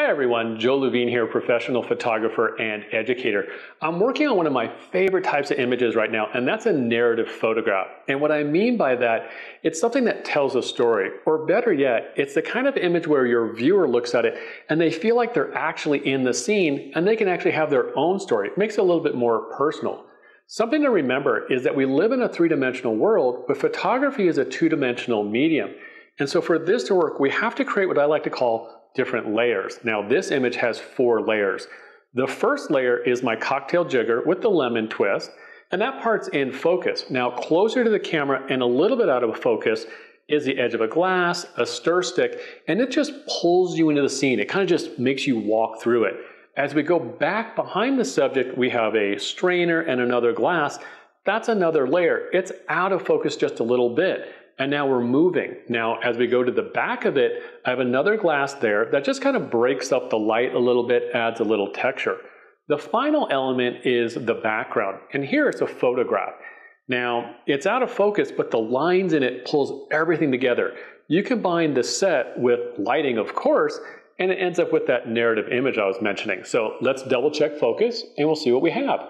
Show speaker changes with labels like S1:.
S1: Hi everyone, Joe Levine here, professional photographer and educator. I'm working on one of my favorite types of images right now, and that's a narrative photograph. And what I mean by that, it's something that tells a story, or better yet, it's the kind of image where your viewer looks at it and they feel like they're actually in the scene and they can actually have their own story. It makes it a little bit more personal. Something to remember is that we live in a three-dimensional world, but photography is a two-dimensional medium. And so for this to work, we have to create what I like to call different layers. Now this image has four layers. The first layer is my cocktail jigger with the lemon twist, and that part's in focus. Now closer to the camera and a little bit out of focus is the edge of a glass, a stir stick, and it just pulls you into the scene. It kind of just makes you walk through it. As we go back behind the subject, we have a strainer and another glass. That's another layer. It's out of focus just a little bit and now we're moving. Now, as we go to the back of it, I have another glass there that just kind of breaks up the light a little bit, adds a little texture. The final element is the background, and here it's a photograph. Now, it's out of focus, but the lines in it pulls everything together. You combine the set with lighting, of course, and it ends up with that narrative image I was mentioning. So let's double check focus, and we'll see what we have.